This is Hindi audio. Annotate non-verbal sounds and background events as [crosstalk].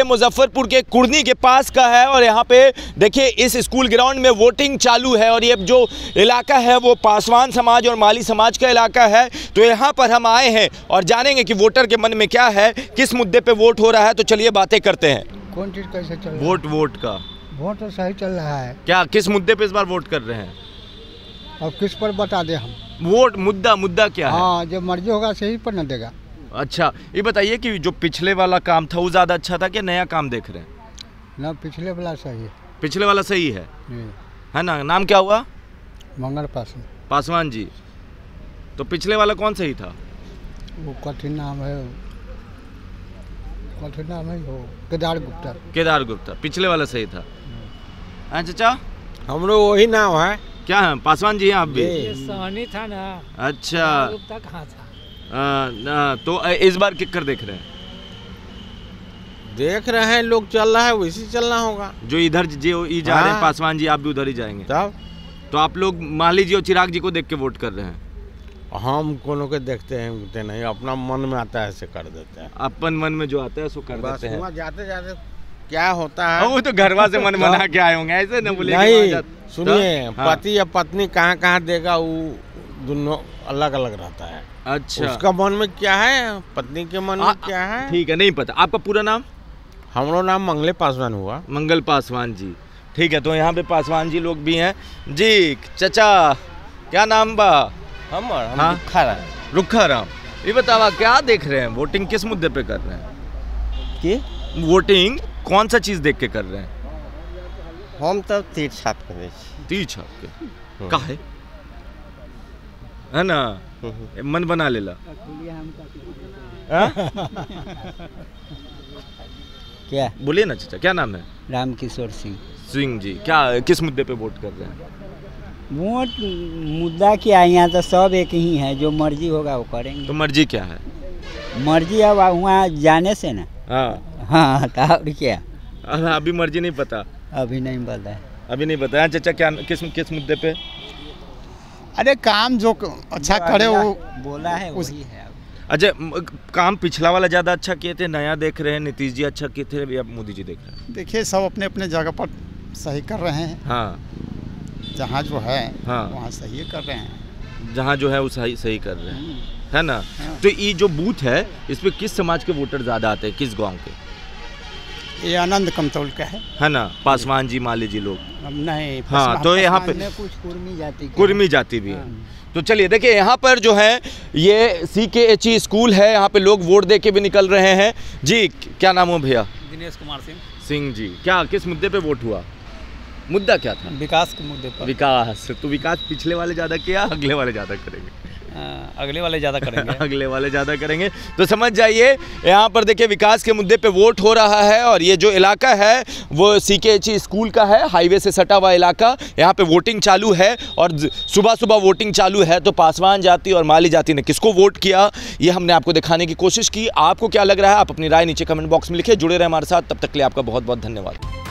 ये मुजफ्फरपुर के कुर्नी के पास का है और यहाँ पे देखिए इस स्कूल ग्राउंड में वोटिंग चालू है और ये जो इलाका है वो पासवान समाज और माली समाज का इलाका है। तो यहाँ पर हम आए हैं और जानेंगे कि वोटर के मन में क्या है किस मुद्दे पे वोट हो रहा है। तो चलिए बातें करते हैं। कौन चीज़ कैसे चल रहा वोट वोट का। वोट तो सही चल रहा है। क्या किस मुद्दे पे इस बार वोट कर रहे हैं? अब किस पर बता दे हम? वोट मुद्दा मुद्दा क्या है? हाँ जब मर्ज़ी होगा सही पर न देगा। अच्छा ये बताइए कि जो पिछले वाला काम था वो ज़्यादा अच्छा था कि नया काम देख रहे हैं? न पिछले वाला सही है। पिछले वाला सही है? है ना? नाम क्या हुआ? मंगल पास पासवान जी। तो पिछले वाला कौन सही था? वो कठिन नाम है कठिन नाम है वो केदार गुप्ता। केदार गुप्ता पिछले वाला सही था। हाँ चाचा? हमरो वही नाम है। क्या है? पासवान जी हैं आप भी? जी। सहनी था ना। अच्छा। गुप्ता कहाँ था? आ, तो इस बार किकर देख रहे हैं। देख रहे हैं लोग चल रहा है वैसे चलना होगा। जो इधर जो जा रहे हैं हाँ। पासवान जी आप भी उधर ही जाएँगे। तब। तो आप लोग माली जी और चिराग जी को देख के वोट कर रहे हैं। हम कोनो के देखते हैं नहीं अपना मन में आता है ऐसे कर देते हैं। अपन मन में जो आता है सो कर देते हैं। जाते जाते क्या होता हाँ, है वो तो घरवा से मन [laughs] बना के आए होंगे ऐसे ना बोले नहीं सुनिए हाँ। पति या पत्नी कहाँ कहाँ देगा वो दोनों अलग अलग रहता है। अच्छा। उसका मन में क्या है? पत्नी के मन में क्या है? ठीक है नहीं पता। आपका पूरा नाम? हमरो नाम मंगले पासवान हुआ। मंगल पासवान जी। ठीक है तो यहाँ पे पासवान जी लोग भी हैं। जी चचा क्या नाम बा? हमर हम हाँ? रुखा राम ये बतावा क्या देख रहे हैं? वोटिंग किस मुद्दे पे कर रहे हैं? की? वोटिंग कौन सा चीज़ देख के कर रहे हैं? हम तो तीर छाप करे छी तीर छाप के। काहे? है ना? मन बना लेला। हाँ? क्या? बोलिए ना चाचा क्या नाम है? राम किशोर सिंह। सिंह जी क्या किस मुद्दे पे वोट कर रहे हैं? वोट मुद्दा क्या है यहाँ तो सब एक ही है जो मर्ज़ी होगा वो करेंगे। तो मर्ज़ी क्या है? मर्ज़ी अब वहाँ जाने से ना। हाँ। हाँ तो और क्या। हाँ, अभी मर्ज़ी नहीं पता। अभी नहीं पता। है अभी नहीं बताया चाचा क्या किस किस मुद्दे पे? अरे काम जो अच्छा करे वो बोला है उस- वही है। अच्छा काम पिछला वाला ज़्यादा अच्छा किए थे नया देख रहे हैं नीतीश जी अच्छा किए थे या मोदी जी देख रहे हैं। देखिए सब अपने अपने जगह पर सही कर रहे हैं। हाँ। जहाँ जो है हाँ। वहाँ सही कर रहे हैं। जहाँ जो है वो सही सही कर रहे हैं। है ना? हाँ। तो ये जो बूथ है इस पे किस समाज के वोटर ज़्यादा आते हैं किस गाँव के? ये आनंद कमतौल का है। है ना? पासवान जी माली जी लोग। नहीं हाँ तो यहाँ पे कुछ कुर्मी जाति कुर्मी जाति भी है। तो चलिए देखिए यहाँ पर जो है ये सी के एच ई स्कूल है। यहाँ पे लोग वोट दे के भी निकल रहे हैं। जी क्या नाम हो भैया? दिनेश कुमार सिंह। सिंह जी क्या किस मुद्दे पे वोट हुआ? मुद्दा क्या था? विकास के मुद्दे पर। विकास। तो विकास पिछले वाले ज़्यादा किया अगले वाले ज़्यादा करेंगे। अगले वाले ज़्यादा करेंगे। [laughs] अगले वाले ज़्यादा करेंगे। तो समझ जाइए, यहाँ पर देखिए, विकास के मुद्दे पे वोट हो रहा है और ये जो इलाका है, वो सी के एच स्कूल का है, हाईवे से सटा हुआ इलाका। यहाँ पे वोटिंग चालू है और सुबह सुबह वोटिंग चालू है तो पासवान जाति और माली जाति ने किसको वोट किया, ये हमने आपको दिखाने की कोशिश की। आपको क्या लग रहा है, आप अपनी राय नीचे कमेंट बॉक्स में लिखिए, जुड़े रहे हमारे साथ। तब तक के लिए आपका बहुत बहुत धन्यवाद।